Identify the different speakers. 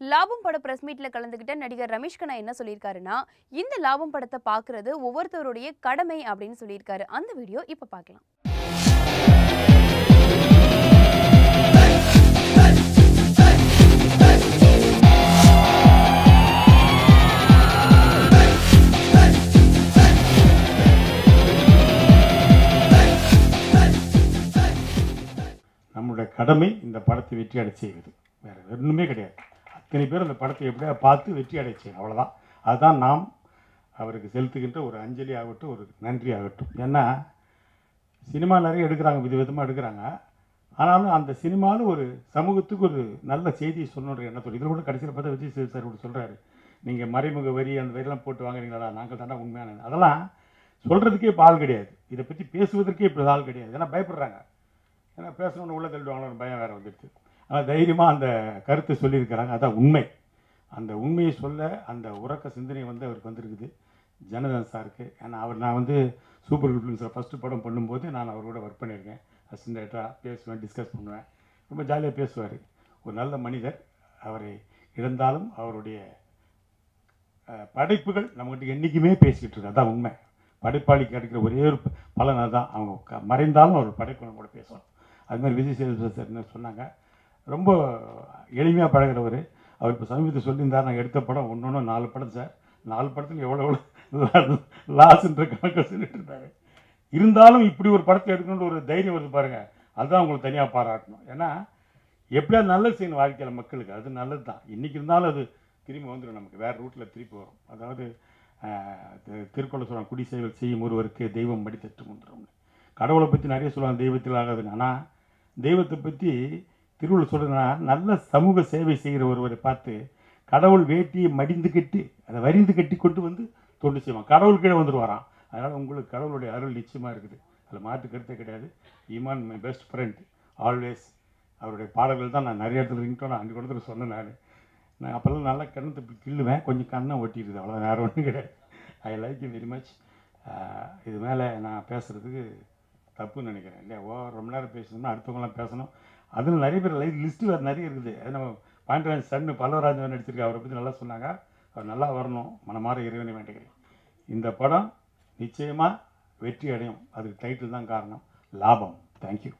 Speaker 1: லாபம் பட பிரஸ் மீட்ல கலந்துகிட்ட நடிகர் ரமேஷ் கண்ணா என்ன சொல்லியிருக்காருன்னா இந்த லாபம் படத்தை பார்க்கறது ஒவ்வொருத்தருடைய கடமை அப்படின்னு சொல்லியிருக்காரு. அந்த வீடியோ இப்ப பார்க்கலாம்.
Speaker 2: நம்மளுடைய கடமை இந்த படத்தை வெற்றி அடை செய்வது. வேறு ஒன்றுமே கிடையாது. இத்தனை பேர் அந்த படத்தை எப்படியா பார்த்து வெற்றி அடைச்சேன் அவ்வளோதான் அதுதான் நாம் அவருக்கு செலுத்துகின்ற ஒரு அஞ்சலி ஆகட்டும் ஒரு நன்றி ஆகட்டும். ஏன்னா சினிமா நிறைய எடுக்கிறாங்க விதவிதமாக எடுக்கிறாங்க. ஆனாலும் அந்த சினிமாவில் ஒரு சமூகத்துக்கு ஒரு நல்ல செய்தியை சொல்லணுன்ற எண்ணத்தோடு இதில் கூட கடைசியில் பார்த்தா விஜய் சேது சார் கூட சொல்கிறாரு நீங்கள் மறைமுக வரி அந்த வரியெல்லாம் போட்டு வாங்குறீங்களா நாங்கள் தாண்டா உண்மையான அதெல்லாம் சொல்கிறதுக்கே இப்போ ஆள் கிடையாது. இதை பற்றி பேசுவதற்கே இப்போ ஆள் கிடையாது. ஏன்னா பயப்படுறாங்க. ஏன்னா பேசணும்னு உள்ளே தள்ளிடுவாங்களோன்னு பயம் வேறு வந்துடுச்சு ஆனால் தைரியமாக அந்த கருத்தை சொல்லியிருக்கிறாங்க. அதான் உண்மை. அந்த உண்மையை சொல்ல அந்த உறக்க சிந்தனை வந்து அவருக்கு வந்திருக்குது. ஜனதன் சாருக்கு. ஏன்னா அவர் நான் வந்து சூப்பர் ஃபிலிம்ஸில் ஃபஸ்ட்டு படம் பண்ணும்போது நான் அவரோட ஒர்க் பண்ணியிருக்கேன். அசிஸ்டண்ட்டாக பேசுவேன் டிஸ்கஸ் பண்ணுவேன். ரொம்ப ஜாலியாக பேசுவார். ஒரு நல்ல மனிதர். அவரை இழந்தாலும் அவருடைய படைப்புகள் நம்மகிட்ட என்றைக்குமே பேசிக்கிட்டு இருக்கு. அதான் உண்மை. படைப்பாளிக்கு கிடைக்கிற ஒரே ஒரு பலன் அதுதான் அவங்க க- மறைந்தாலும் அவர் படைப்பு நம்ம கூட பேசணும். அது மாதிரி விஜய் சேதுபதி சார் என்ன சொன்னாங்க? ரொம்ப எளிமையாக பழகுறவர். அவர் இப்போ சமீபத்தில் சொல்லியிருந்தார் நான் எடுத்த படம் ஒன்று ஒன்று நாலு படம் சார். நாலு படத்தில் எவ்வளோ எவ்வளோ லாஸ்ன்ற கணக்கை சொல்லிட்டு இருந்தார். இருந்தாலும் இப்படி ஒரு படத்தை எடுக்கணுன்ற ஒரு தைரியம் வருது பாருங்கள் அதுதான் உங்களுக்கு தனியாக பாராட்டணும். ஏன்னா எப்படியா நல்லது செய்யணும் வாழ்க்கையில் மக்களுக்கு. அது நல்லது தான் இன்றைக்கி இருந்தாலும் அது திரும்பி வந்துடும் நமக்கு. வேறு ரூட்டில் திருப்பி வரும். அதாவது ஆஹ், தி- திருக்குறள் சொல்லுவாங்க குடி சேவல் செய்யும் ஒருவருக்கு தெய்வம் மடி தட்டு முந்துரும்னு கடவுளை பற்றி நிறைய சொல்லுவாங்க தெய்வத்தில் ஆகாதுன்னு. ஆனால் தெய்வத்தை பற்றி திருவள்ளுவர் சொல்கிறனா நல்ல சமூக சேவை செய்கிற ஒருவரை பார்த்து கடவுள் வேட்டியை மடிந்து கட்டி அதை வரிந்து கட்டி கொண்டு வந்து தொண்டு செய்வான். கடவுள் கீழே வந்துடுவாராம் அதனால் உங்களுக்கு கடவுளுடைய அருள் நிச்சயமாக இருக்குது. அதில் மாற்று கருத்தே கிடையாது. ஈமான் மை பெஸ்ட் ஃப்ரெண்ட் ஆல்வேஸ் அவருடைய பாடல்கள் தான் நான் நிறைய இடத்துல ரிங்டோன் அஞ்சு கொடுத்துட்டு சொன்னேன் நான். நான் அப்போல்லாம் நல்லா கண்ணத்தை இப்படி கிள்ளுவேன். கொஞ்சம் கண்ணை ஒட்டிடுது அவ்வளோ நேரம் ஒன்றும் கிடையாது. I like you very much இது மேலே நான் பேசுகிறதுக்கு தப்புன்னு நினைக்கிறேன். இல்லையா? ஓ ரொம்ப நேரம் பேசணும்னா அடுத்தவங்களாம் பேசணும். அதில் நிறைய பேர் லைஃப் லிஸ்ட்டு வேறு நிறைய இருக்குது. அது நம்ம பாண்டியராஜ் சன் பல்லவராஜன் நடிச்சிருக்க அவரை பற்றி நல்லா சொன்னாங்க. அவர் நல்லா வரணும். மனமாற இறைவனை வேண்டுகிறேன். இந்த படம் நிச்சயமாக வெற்றி அடையும். அதுக்கு டைட்டில் தான் காரணம். லாபம். தேங்க்யூ